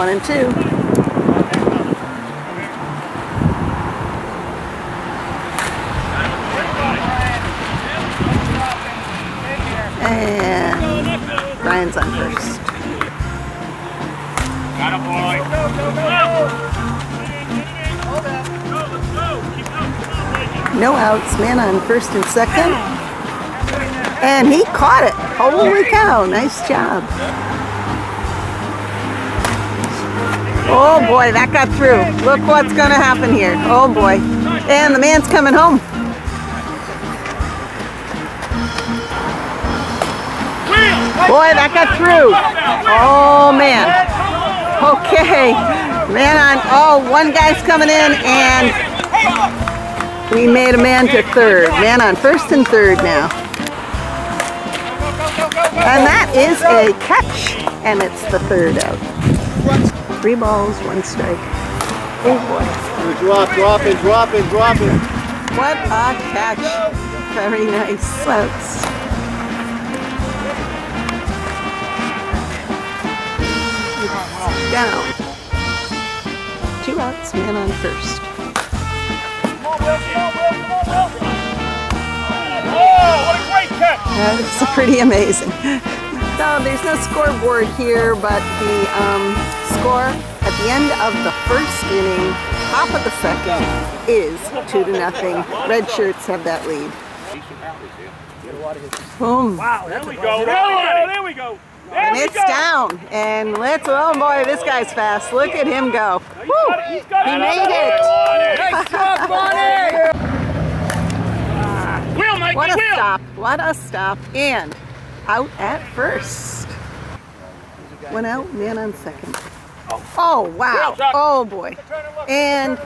One and two. And Brian's on first. Got a boy. No outs, man on first and second. And he caught it. Holy cow, nice job. Oh boy, that got through. Look what's gonna happen here. Oh boy. And the man's coming home. Boy, that got through. Oh man. Okay. Man on, oh, one guy's coming in and we made a man to third. Man on first and third now. And that is a catch. And it's the third out. Three balls, one strike. Oh boy. Drop, drop it, drop it, drop it. What a catch. Very nice outs. Down. Two outs, man on first. Oh, what a great catch! That's pretty amazing. So there's no scoreboard here, but the um, score at the end of the first inning, top of the second, is two to nothing. Red shirts have that lead. Boom. Wow, there we go. There we go. There we go. There And it's go. down. And let's, oh boy, this guy's fast. Look at him go. Woo! He made it. Nice job, Bonnie. Wheel, Mikey, What a stop. What a stop. And out at first. One out, man on second. Oh, wow. Oh, boy. And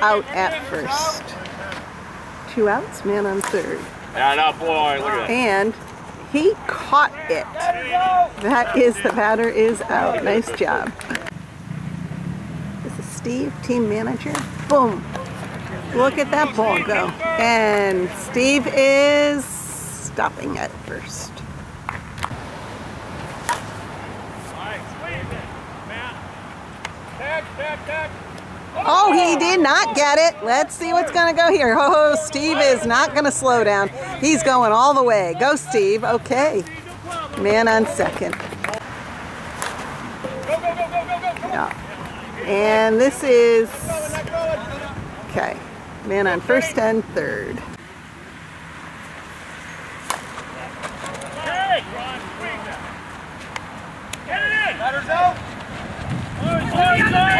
out at first. Two outs, man on third. And no, boy, look at that. And he caught it. That is, the batter is out. Nice job. This is Steve, team manager. Boom. Look at that ball go. And Steve is stopping at first. Tag, tag, tag. Oh, he did not get it. Let's see what's going to go here. Oh, Steve is not going to slow down. He's going all the way. Go, Steve. Okay. Man on second. Go, go, go, go, go, go, go. Yeah. And this is, okay, man on first and third. Hey, Ron, swing that. Get it in. Letters out. Boys,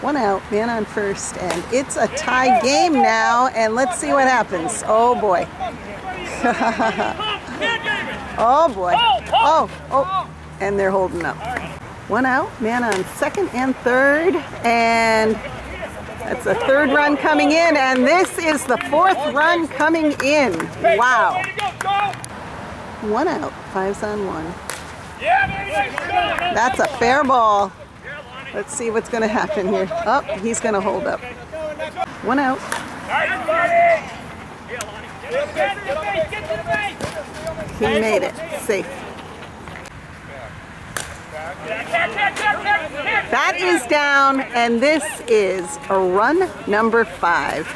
One out, man on first, and it's a tie game now, and let's see what happens. Oh boy. oh boy. Oh, oh, and they're holding up. One out, man on second and third, and that's a third run coming in, and this is the fourth run coming in. Wow. One out, fives on one. That's a fair ball. Let's see what's going to happen here. Oh, he's going to hold up. One out. He made it. Safe. That is down, and this is a run number five.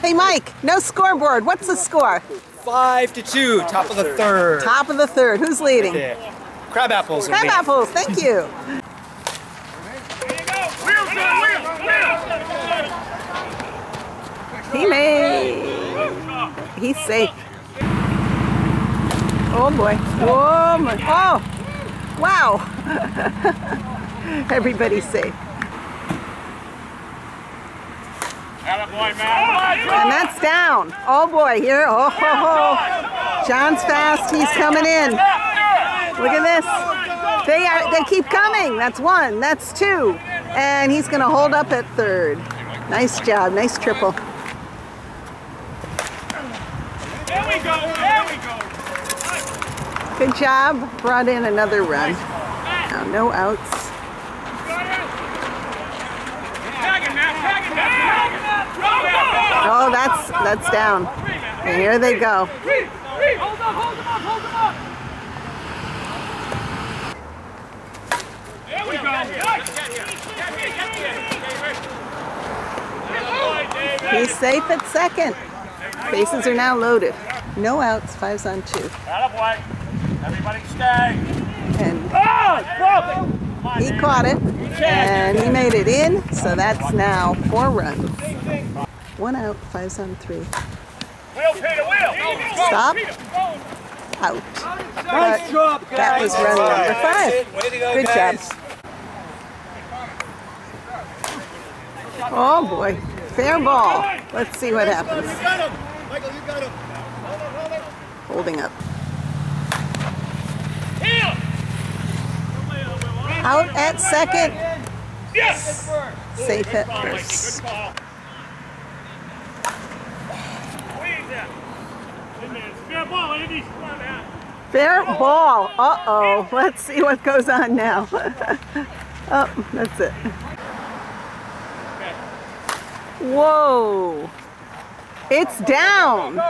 Hey, Mike, no scoreboard. What's the score? Five to two, top of the third. Top of the third. Who's leading? Yeah. Crab apples. Crab apples. Thank you. Wheels on, wheels, wheels. He made. He's safe. Oh boy. Oh my. Oh. Wow. Everybody's safe. Man. Oh, and that's down. Oh boy, here. Oh, ho, ho. John's fast. He's coming in. Look at this. They are. They keep coming. That's one. That's two. And he's going to hold up at third. Nice job. Nice triple. There we go, there we go. Good job. Brought in another run. Now, no outs. Tag him, Matt, tag him, Matt, tag him. Go, go, go. Oh, that's down. And here they go. He's safe at second. Bases are now loaded. No outs, fives on two. Everybody stay. And he caught it and he made it in, so that's now four runs. One out, fives on three. Wheel, Peter, wheel. Stop. Out. But that was run number five. Go, Good job. Oh boy, fair ball. Let's see what happens. got him. Michael, you got him. Holding up. Out at second, Yes. safe at Good first. call. Squeeze that. Good man. Fair ball, Andy. Fair ball. Uh-oh. Let's see what goes on now. oh, that's it. Whoa. It's down.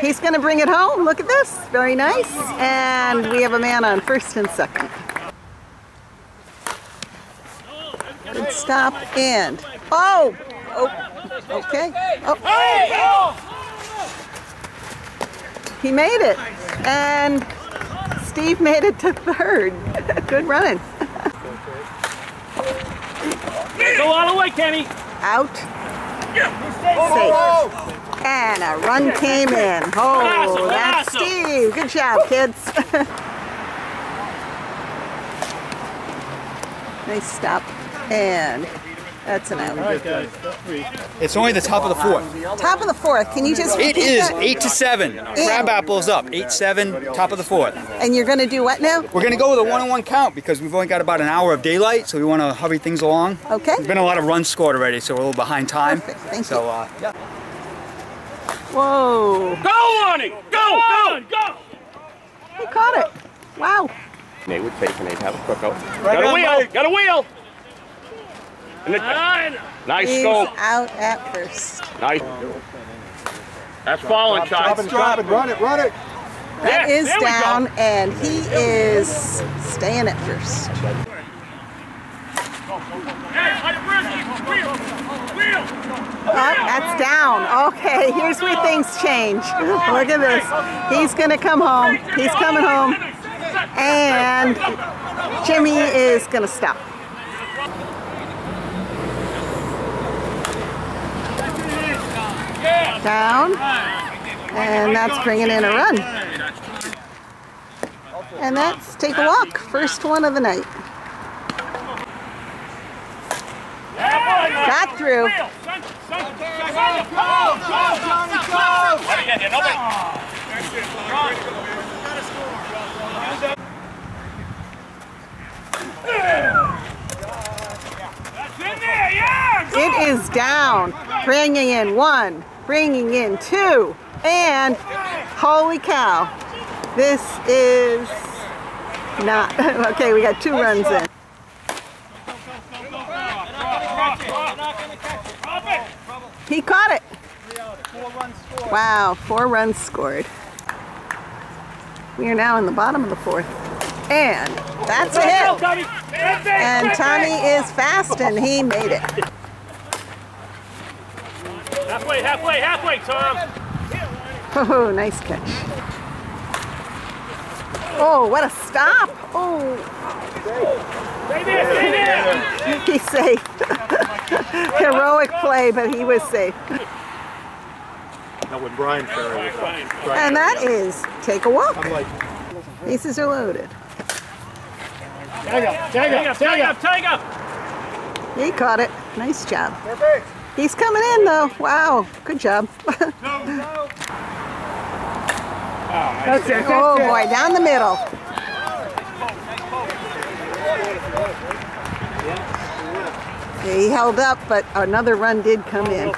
He's going to bring it home. Look at this. Very nice. And we have a man on first and second. Good stop and oh, oh, okay. Oh. He made it, and Steve made it to third. Good running. Go all the way, Kenny. Out. Safe. And a run came in. Oh, that's Steve. Good job, kids. nice stop. And that's an out. It's only the top of the fourth. Top of the fourth. Can you just It is that? eight to seven. Crab apples up. Eight seven. Top of the fourth. And you're going to do what now? We're gonna go with a one-on-one count because we've only got about an hour of daylight, so we want to hurry things along. Okay. There's been a lot of runs scored already, so we're a little behind time. Perfect. Thank so, you. uh, yeah. Whoa. Go, Lonnie. Go, go, go. He caught it. Wow. Nate would take and they'd have a cookout. Right got a wheel, Mike. got a wheel. And nice He's scope. out at first. Nice. That's falling, Chuck. drop it, run it, run it. That Yeah, is there go. down, and he is staying at first. Hey, on the bridge. Wheel. Wheel. Oh, that's down. Okay, here's where things change. Look at this. He's going to come home. He's coming home, and Jimmy is going to stop. Down, and that's bringing in a run. And that's take a walk. First one of the night. Got through. It is down, bringing in one, bringing in two, and holy cow, this is not, okay, we got two runs in. He caught it. Wow, four runs scored. We are now in the bottom of the fourth. And that's a hit. And Tommy is fast and he made it. Halfway, halfway, halfway, Tom. Oh, nice catch. Oh, what a stop. Oh, Stay there, stay there. he's safe. Heroic play, but he was safe. Not when Brian Ferry. And that is take a walk. I'm like, Bases are loaded. Tag up, tag up, tag up. He caught it. Nice job. He's coming in though. Wow, good job. That's it, oh boy, down the middle. He held up, but another run did come in.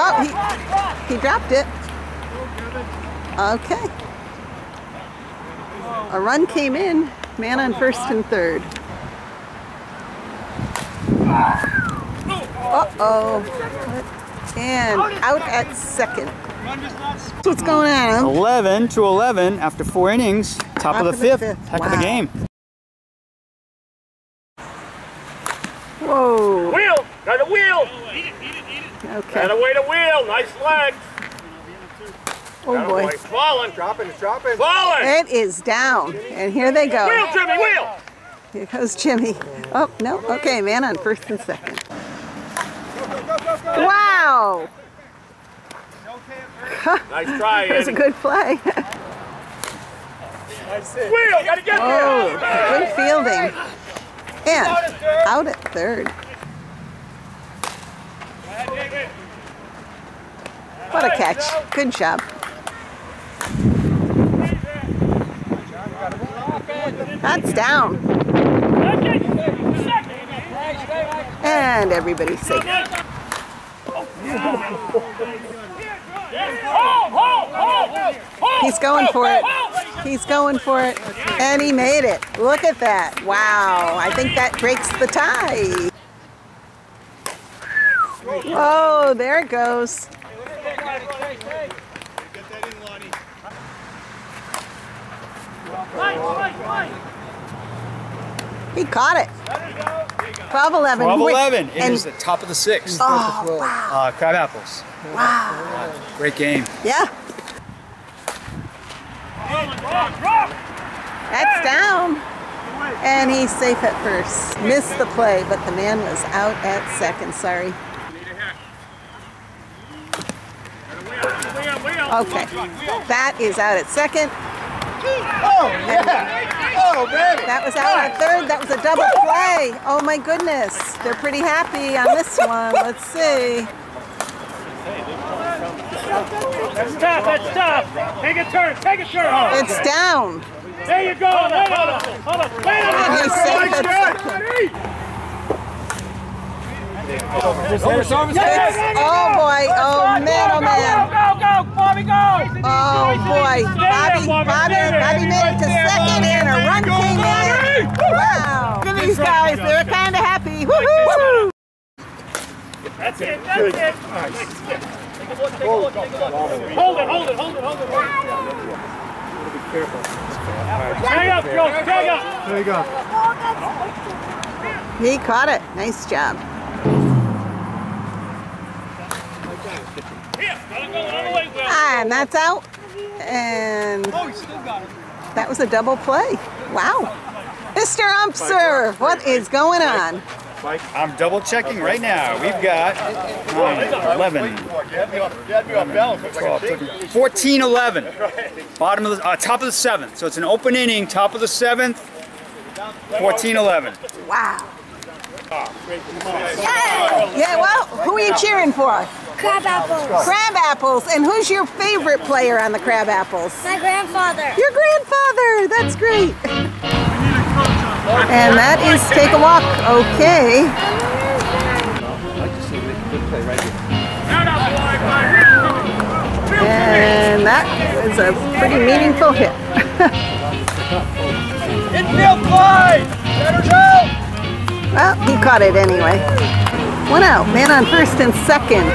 Oh, he, he dropped it. Okay. A run came in, man on first and third. Uh-oh. And out at second. What's going on? 11 to 11 after four innings. Top, of the, fifth. Heck of a Wow. game. Whoa. Wheel! Got a wheel! Okay. Got away the wheel! Nice legs! Oh boy. Falling! Dropping, it's dropping. Falling! It is down. And here they go. Wheel, Jimmy, wheel! Here goes Jimmy. Oh, no. Okay, man on first and second. Wow. Nice try, That was a good play. Wheel! Gotta get Oh, there! good fielding. And out at third. What a catch. Good job. That's down. And everybody's safe. He's going for it. He's going for it. And he made it. Look at that. Wow. I think that breaks the tie. Oh, there it goes. He caught it. 12 11. 12 11. It And- is the top of the sixth. Oh, wow. Uh, crab apples. Wow. Great game. Yeah. That's down. And he's safe at first. Missed the play, but the man was out at second. Sorry. Okay. That is out at second. Oh, yeah. Oh, baby. That was out at third. That was a double play. Oh my goodness. They're pretty happy on this one. Let's see. That's tough, that's tough. Take a turn, take a turn. It's down. There you go. Hold on, hold on. Hold on. Wait a And minute. he's safe at second. It's, oh boy. Oh man, oh man. Go, go, go, Bobby, go. Oh boy, Bobby, Bobby, Bobby made it to second That's it, that's it. Hold it, hold it, hold it, hold it. Tag up, Joe, tag up. There you go. He caught it. Nice job. Here, gotta go all the way, Will. Ah, and that's out. And oh, that was a double play. Wow. Mr. Umpster, what is going on? I'm double checking right now. We've got 9, 11, 12, 13, 14, 11. Bottom of the, uh, top of the seventh. So it's an open inning, top of the seventh, 14, 11. Wow. Yeah, well, who are you cheering for? Crab apples. Crab Apples. And who's your favorite player on the Crab Apples? My grandfather. Your grandfather. That's great. And that is take a walk. Okay. And that is a pretty meaningful hit. Infield go. Well, he caught it anyway. One out. Man on first and second.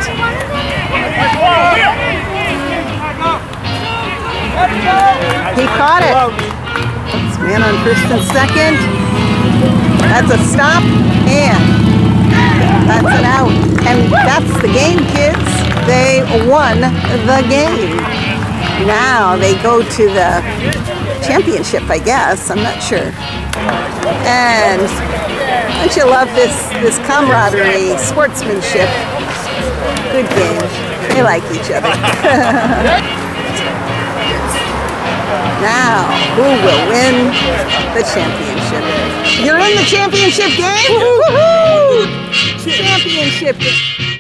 He caught it. It's man on first and second. That's a stop and that's an out. And that's the game, kids. They won the game. Now they go to the championship, I guess. I'm not sure. And don't you love this this camaraderie, sportsmanship? Good game. They like each other. now, who will win the championship? You're in the championship game? Woohoo! Championship game.